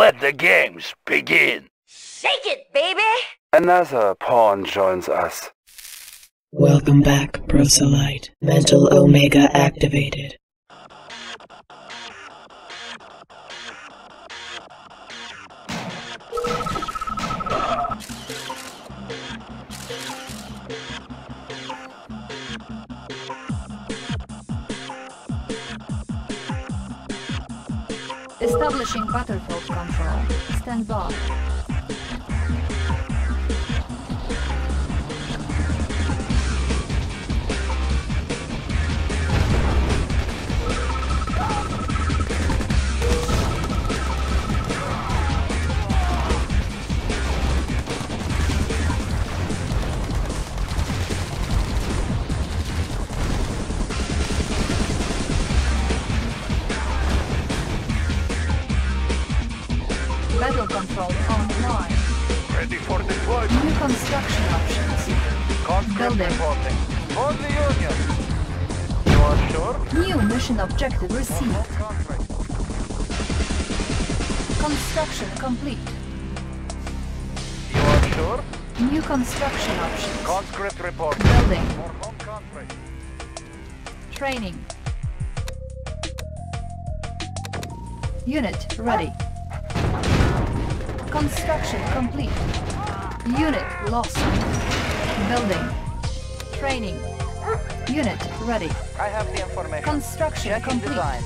Let the games begin. Shake it, baby! Another pawn joins us. Welcome back, Proselyte. Mental Omega activated. Establishing battlefield control. Stand by. Mission objective received. Construction complete. You are sure? New construction options. Conscript reporting. Building. For home country. Training. Unit ready. Construction complete. Unit lost. Building. Training. Unit ready. I have the information. Construction Checking complete. design.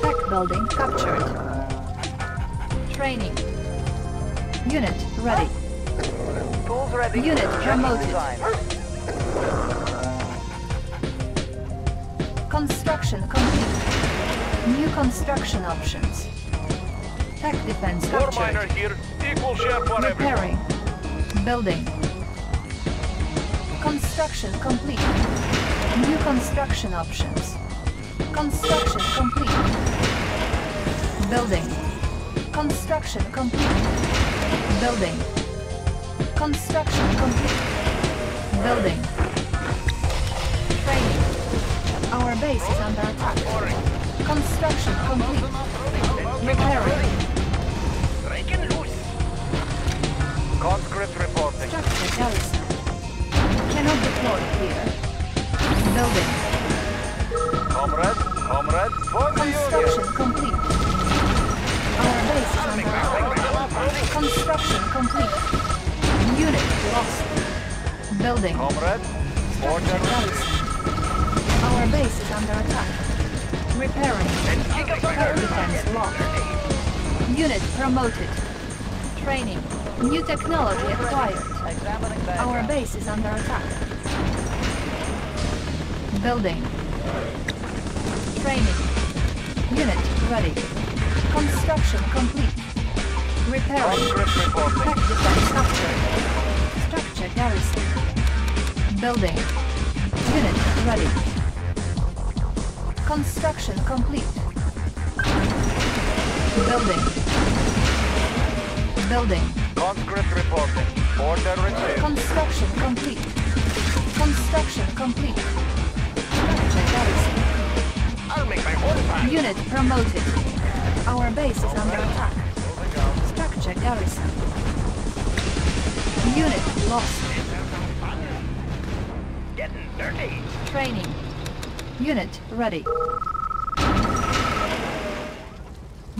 Tech building captured. Training. Unit ready. Tools ready. Unit promoted. design. Construction complete. New construction options. Tech defense War miner here. Equal share for everyone. Building. Construction complete. New construction options. Construction complete. Building. Construction complete. Building. Construction complete. Building. Training. Our base is under attack. Construction complete. Repairing. Breaking loose. Conscript reporting. Structure garrison. Cannot deploy here. Building. Comrade, comrade, for the Construction Union. complete. Our base is under attack. Construction complete. Unit lost. Building. Comrade, order. Our base is under attack. Repairing. Air defense lost. Unit promoted. Training. New technology acquired. Our base is under attack. Building. Training. Unit ready. Construction complete. Repairing. Reporting. Tech. Structure garrison. Building. Unit ready. Construction complete. Building. Building. Conscript reporting. Order received. Construction complete. Construction complete. Structure garrison. I'll make my path. Unit promoted. Our base is under attack. Structure garrison. Unit lost. Getting dirty. Training. Unit ready.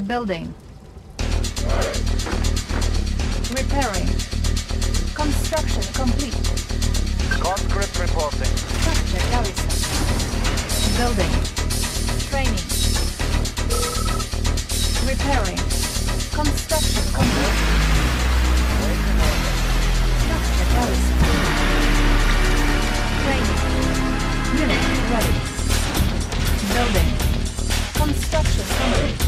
Building. Repairing. Construction complete. Conscript reporting. Structure garrison. Building. Training. Repairing. Construction complete. Structure garrison. Training. Unit ready. Building. Construction complete.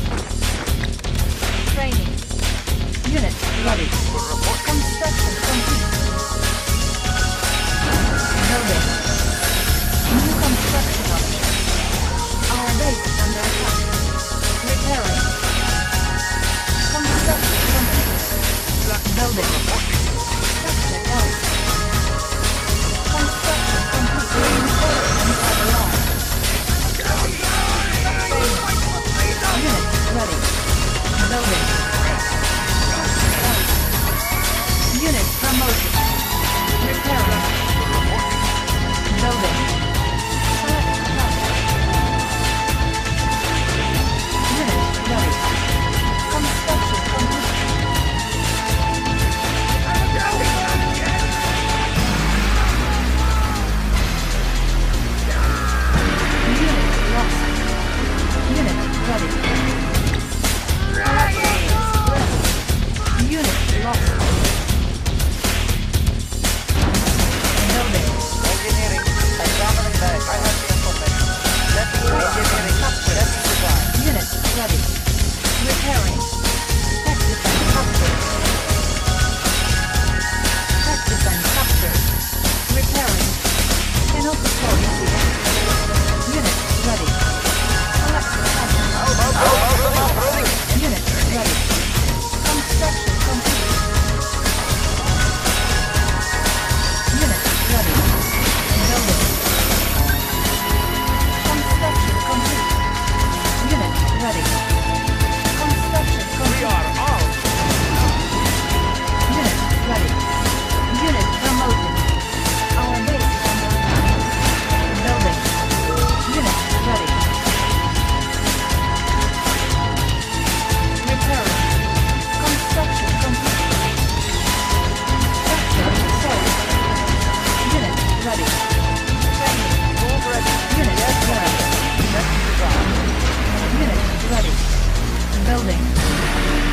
Building.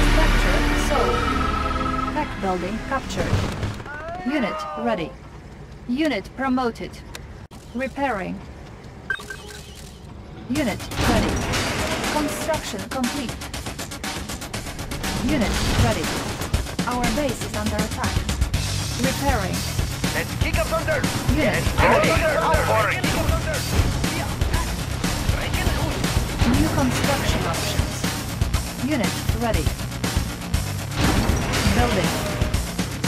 Structure sold. Tech building captured. Unit ready. Unit promoted. Repairing. Unit ready. Construction complete. Unit ready. Our base is under attack. Repairing. Let's kick up thunder. Unit Ready. ready. For it. Kick up thunder. New construction options. Unit ready. Building.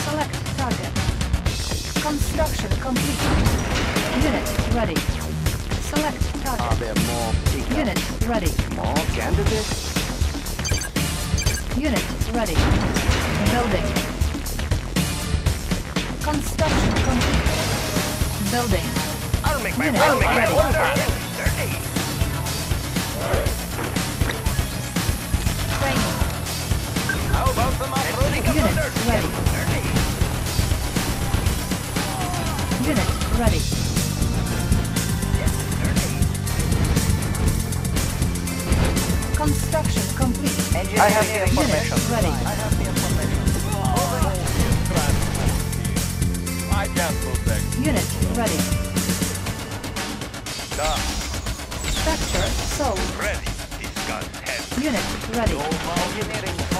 Select target. Construction complete. Unit ready. Select Are there more pickups? Unit ready. More candidates? Unit ready. Building. Construction complete. Building. I'll make my Unit I'll make my ready. target. Unit ready. Unit ready. Construction complete. I have the information. Unit ready. I have the information. I can protect. Unit ready. Done. Structure sold. Ready. This gun. Unit ready.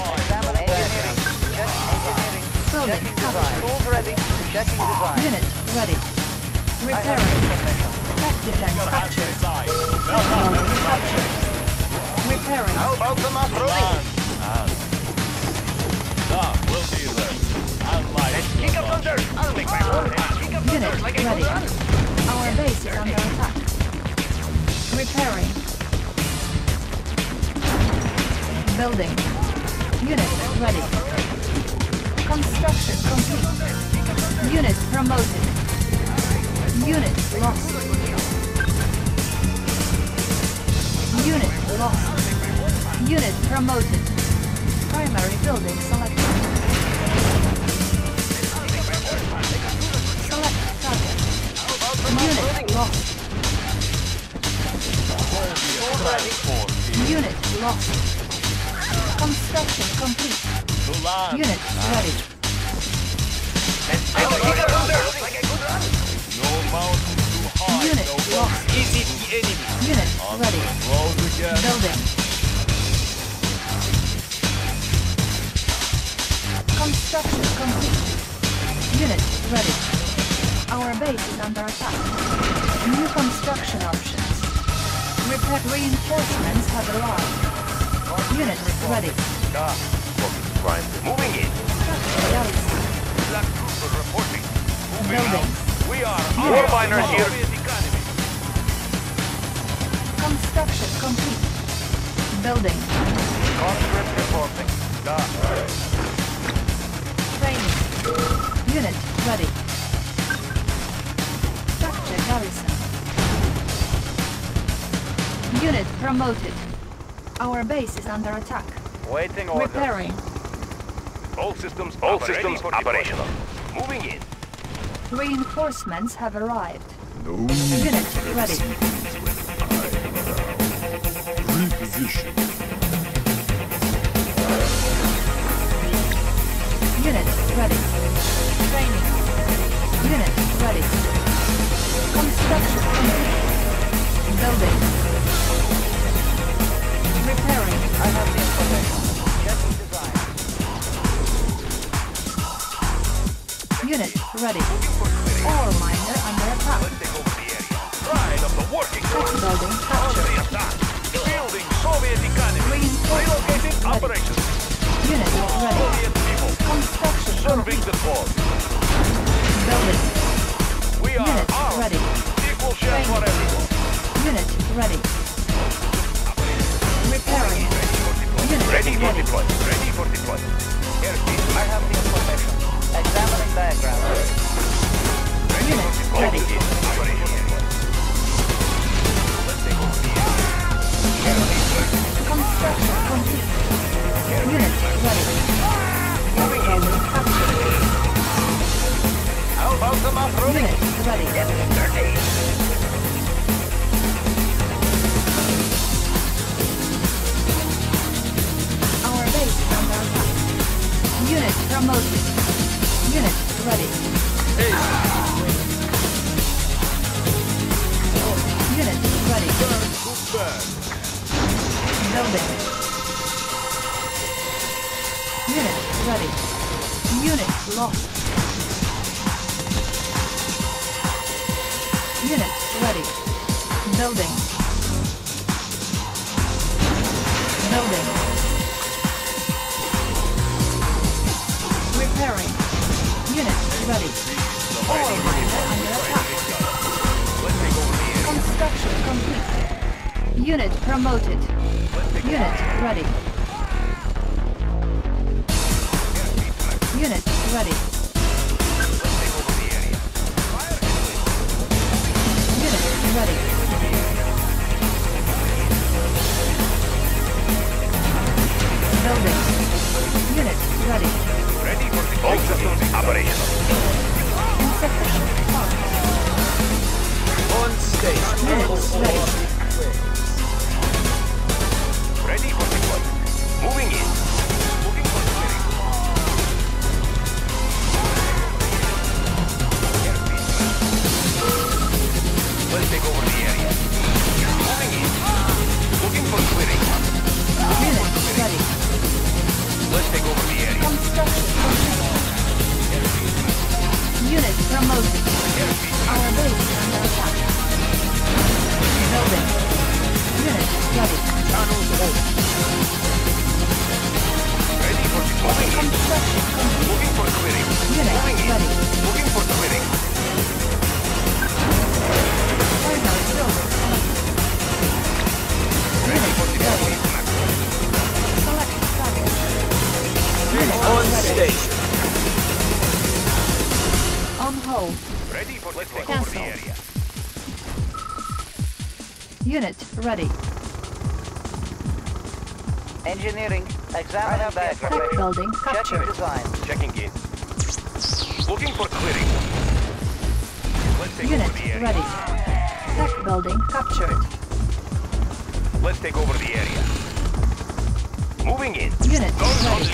Building Checking design. captured. Tools ready. Checking design. Unit ready. I Repairing. information. Tech defense captured. Side. Technology captured. Repairing. How about some off-roading? We'll be there. Unlike Let's kick up thunder. I'll make my own. Kick up thunder Unit like a ready. Our base is under attack. Repairing. Building. Unit ready. Construction complete. Unit promoted. Unit lost. Unit lost. Unit promoted. Primary building selected. Select target. Unit lost. Unit lost. Construction complete. to land. Unit ready. Let's kick up thunder like a good run. No mountain too high. Unit no lost. easy the enemy. Unit On ready. road again. Building. Construction complete. Unit ready. Our base is under attack. New construction options. Repair reinforcements have arrived. Unit ready. Moving in. Flak Trooper reporting. Moving Building. out. We are Unit miners here. Construction complete. Building. reporting. Da. Training. Unit ready. Structure garrison. Unit promoted. Our base is under attack. Waiting order. Repairing. All systems All oper- systems ready for operational. deployment. Moving in. Reinforcements have arrived. No. Unit ready. Unit ready. Ore miner under attack. Pride of the working class. building captured. Building Soviet economy. Relocating operations. Unit ready. Soviet people. Construction Serving the cause. Building. We are Unit armed. ready. Equal share for everyone. Unit ready. Repairing. Unit Ready for deployment. Ready for deployment. Airspeed. I have the information. Examining diagram. Unit promoted. Unit ready. Unit Building. Unit ready. Unit lost. Unit ready. Building. Building. Repairing. Unit ready. Ore miner under attack. Construction complete. Unit promoted. Unit ready. Unit ready. Take over the area. Unit ready. Building. Unit ready. Ready for deployment. systems operational. Insufficient. On. Units ready. Ready Looking for. Unit. Looking for. Ready for On station. On hold. Ready for the area. Unit ready. Engineering. Examining Tech diagram. building Checking captured. design. Checking in. Looking for clearing. Let's take Unit over the area. ready. Tech building captured. Let's take over the area. Moving in. Unit Guns ready.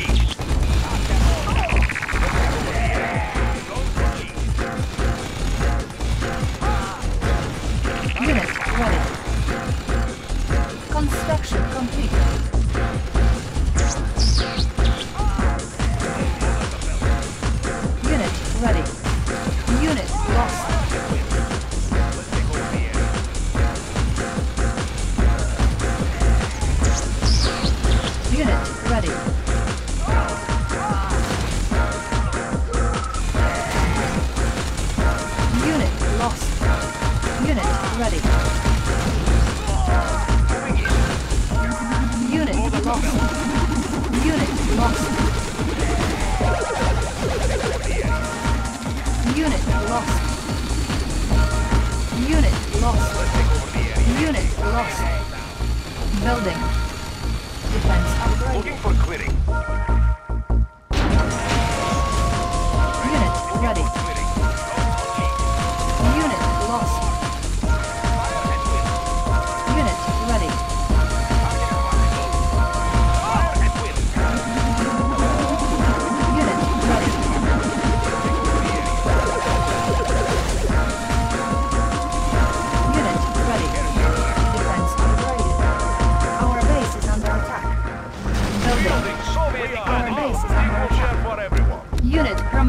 Lost. Unit lost. Building. Defense upgrade. Looking for clearing.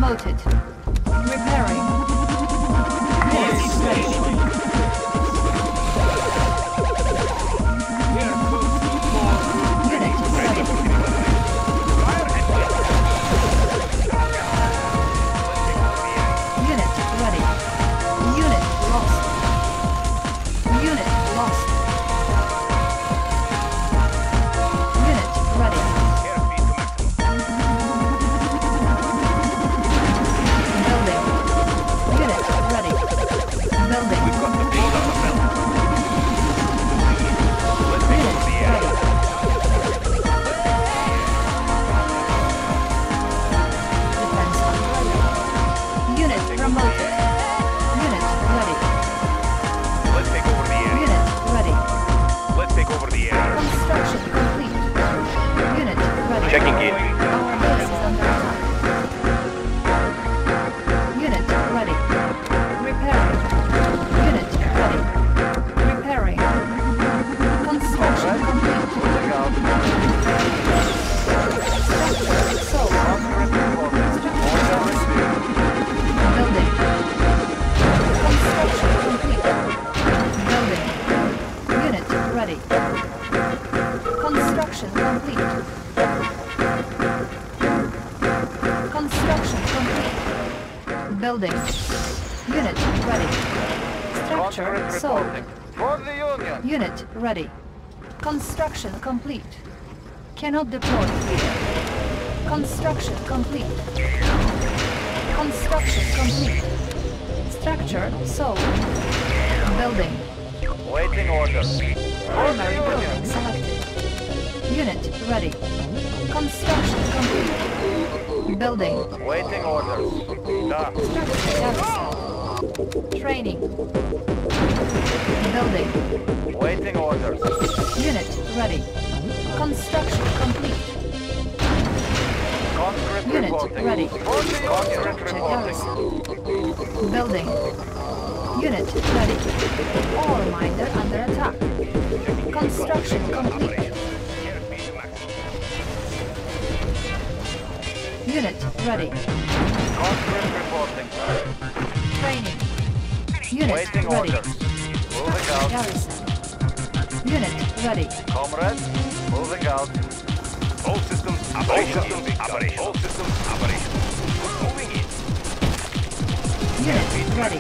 Unit promoted. Repairing. Building. Unit ready. Structure sold. For the Union. Unit ready. Construction complete. Cannot deploy. Construction complete. Construction complete. Structure sold. Building. Waiting orders. Primary building selected. Unit ready. Construction complete. Building. Waiting orders. Structure garrison. Training. Building. Waiting orders. Unit ready. Construction complete. Conscript Unit reporting. ready. For the Union. Structure garrison. Building. Unit ready. Ore miner under attack. Construction complete. Unit ready. Conscript reporting. Training. Unit Waiting ready. orders. Moving out. Garrison. Unit ready. Comrades, moving out. All systems operational. Operation. All systems operational. Moving in. Unit ready.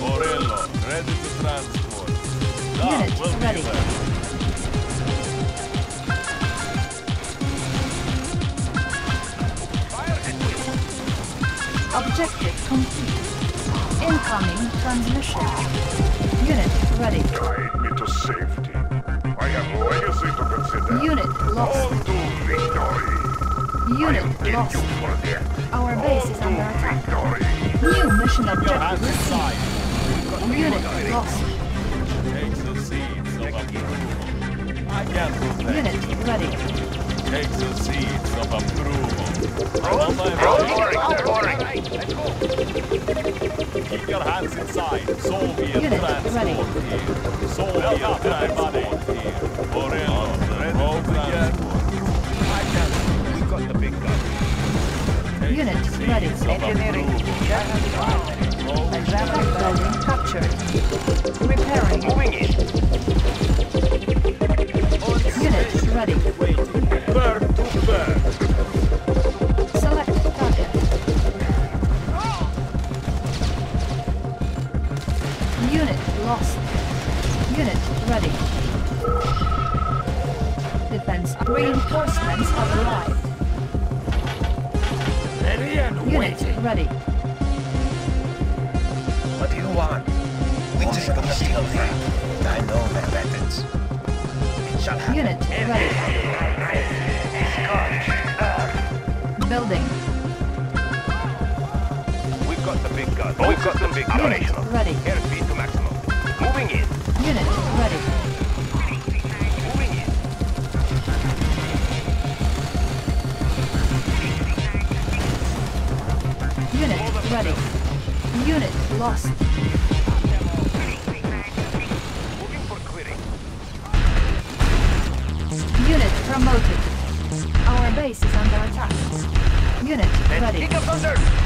Morello, ready to transport. Unit will be ready. Objective complete. Incoming transmission. Unit ready. Guide me to safety. I have legacy to consider. Unit On lost. to victory. Unit am lost. you forget. Our base is under attack. victory. New mission objective received. inside. Unit lost. Take the seeds of approval. Can't. Unit ready. Take the seeds of approval. On my Outpouring. right. Outpouring. Keep your hands inside. Soviet Unit transport ready. here. Soviet transport here. Morello, move again. I can't. We've got the big gun. Unit the ready. Engineering. Shall happen. Unit ready. Building. We've got the big guns. Oh. We've got the big guns. Unit Operational. ready. Airspeed to maximum. Moving in. Unit ready. Moving in. Unit ready. Unit lost. Promoted. Our base is under attack. Unit ready. Kick up thunder.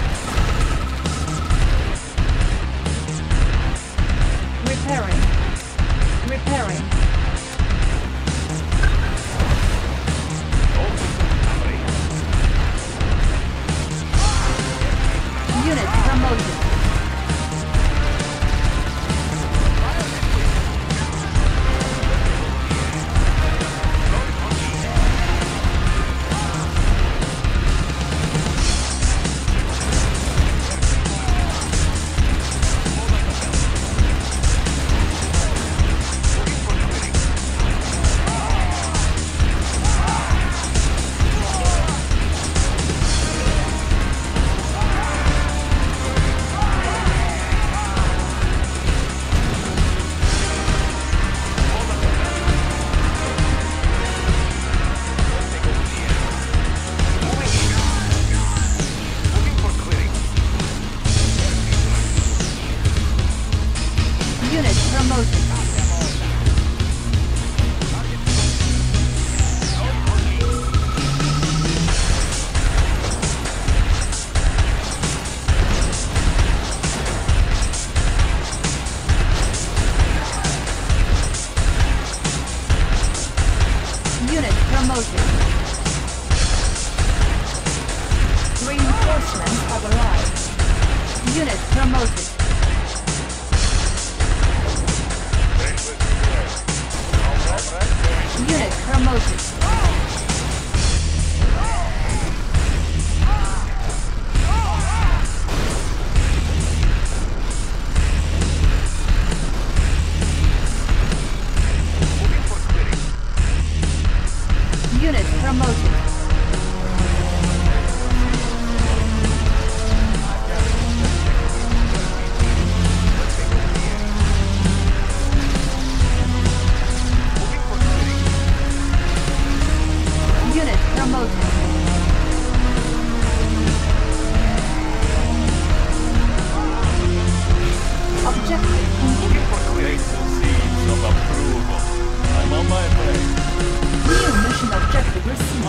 Unit promoted.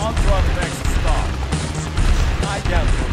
onto our next stop. I doubt